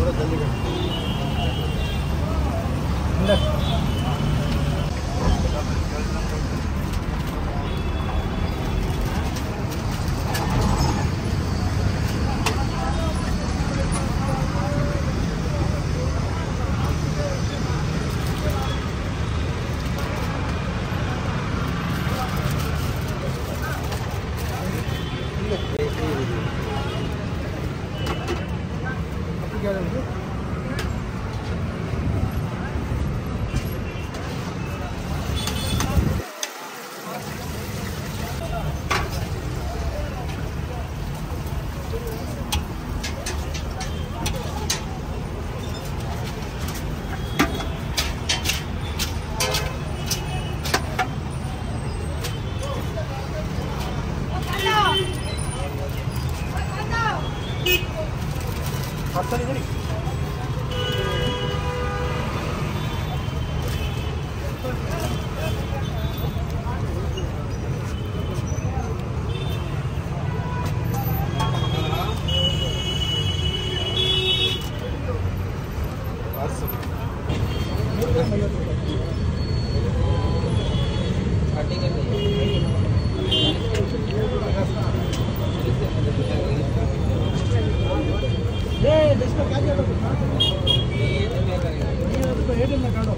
थोड़ा जल्दी कर। görüldü. 갑자기 그리 알았 어. ಏಟಿಎಮ್ನ ಕಾರ್ಡು